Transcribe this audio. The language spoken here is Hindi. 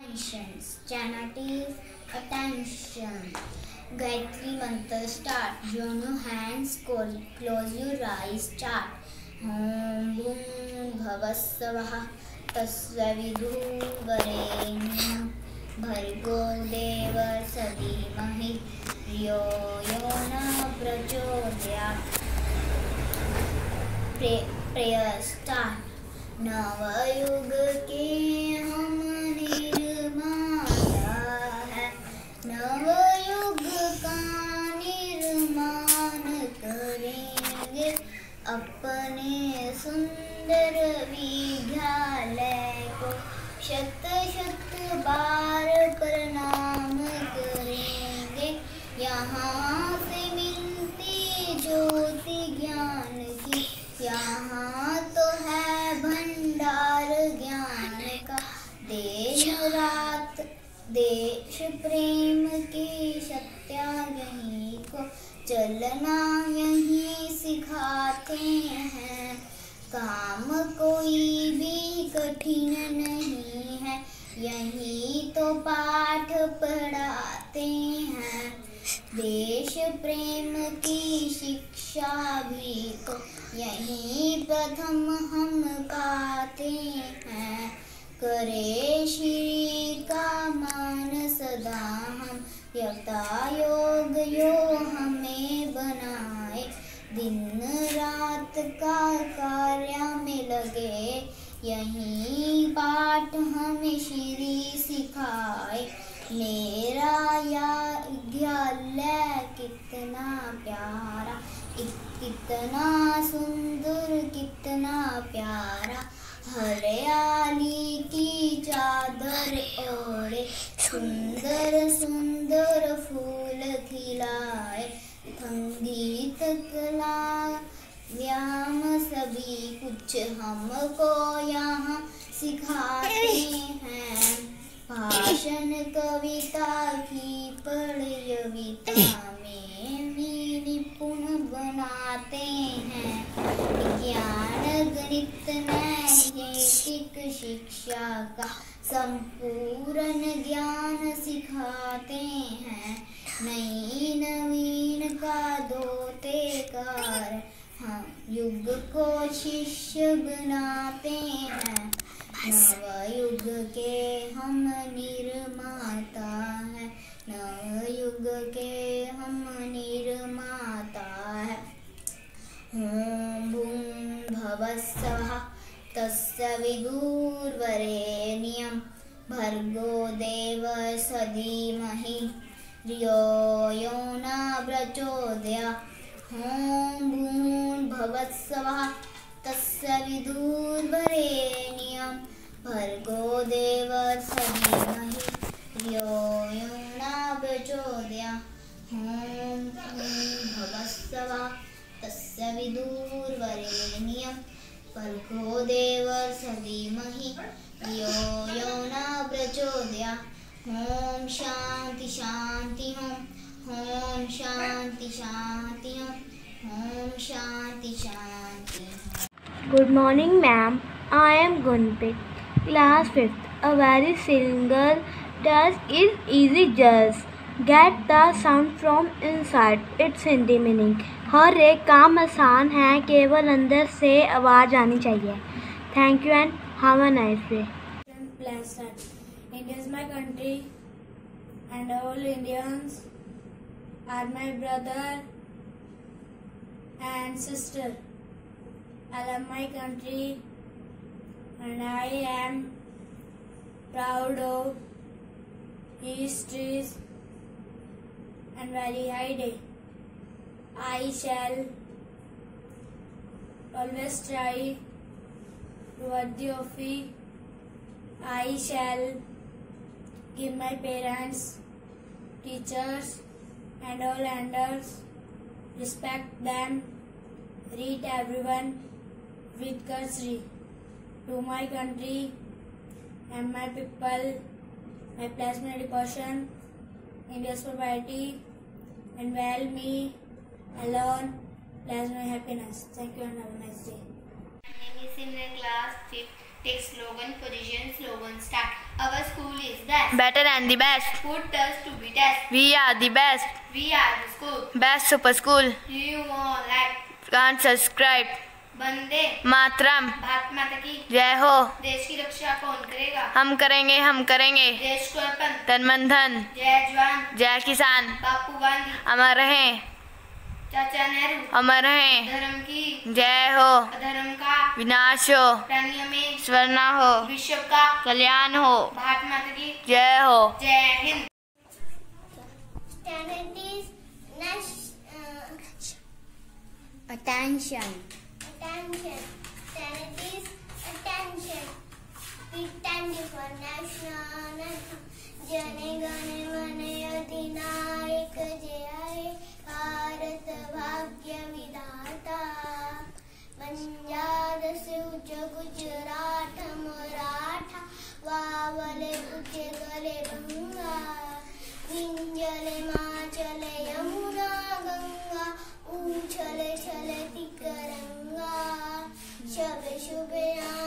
Attention, Janatis, attention. Gayatri Mantra start. Join your hands, close, your eyes, start. Om Bhum Bhavasavah Tasya Vidhuvarenyam Bhargo Deva Sadimahi Ryo Yona Prachodya Prayer start. Navyug के हम है नवयुग का निर्माण करेंगे अपने सुंदर विद्यालय को। शत शत बार प्रणाम करेंगे। यहाँ देश प्रेम की सत्याग्रही को चलना यही सिखाते हैं। काम कोई भी कठिन नहीं है, यही तो पाठ पढ़ाते हैं। देश प्रेम की शिक्षा भी को यही प्रथम हम पाते का कार्य में लगे। यही पाठ हमें श्री सिखाए। मेरा या विद्यालय कितना प्यारा, कितना सुंदर, कितना प्यारा। हरियाली की चादर ओढ़े, सुंदर सुंदर फूल कुछ हमको यहाँ सिखाते हैं। भाषण कविता की पढ़विता में निपुण बनाते हैं। ज्ञान गणित नैतिक शिक्षा का संपूर्ण ज्ञान सिखाते हैं। नई नवीन का दोते कार हम युग को शिष्य बनाते हैं। नवयुग के हम निर्माता है। नवयुग के हम निर्माता है। ओम भूम भवस्सः तस्य विदुर्वरेण्यं भर्गो देवस्य धीमहि धियो यो न प्रचोदयात्। ॐ भूर्भुवस्सवः तस्य विदुर्वरेण्यं भर्गो देवस्य धीमहि धियो यो न प्रचोदयात् ॐ भूर्भुवस्सवः तस्य विदुर्वरेण्यं भर्गो देवस्य धीमहि धियो यो न प्रचोदयात् ॐ शान्ति शान्ति। ॐ ओम शांति शांति ओम शांति शांति। Good morning ma'am I am Gunpit class fifth a very single does is easy just get the sound from inside its Hindi meaning हर एक काम आसान है केवल अंदर से आवाज़ आनी चाहिए। Thank you and have a India is my country and all Indians are my brother and sister. I love my country, and I am proud of histories and very high day. I shall always try to worthy of it. I shall give my parents, teachers, and all elders, respect them, treat everyone with courtesy. To my country and my people, my my devotion, India's property, and well me alone, my happiness. Thank you and have a nice day. My name is in class 5th. Take slogan, position, slogan, start. Our school is best. better and the best. Put us to be test. We are the best. We are the school. Best super school. You all like Can't subscribe. बंदे मातरम भारत माता की जय हो देश की रक्षा कौन करेगा हम करेंगे हम करेंगे देश को अर्पण तन मन धन जय जवान जय किसान बापू गांधी अमर रहें चाचा नेहरू अमर रहें धर्म की जय हो अधर्म का विनाश हो प्राणियों में स्वर्णा हो विश्व का कल्याण हो भारत माता की जय हो जय Hind uh, Attention. attention. Standard attention. We stand for national anthem. yeah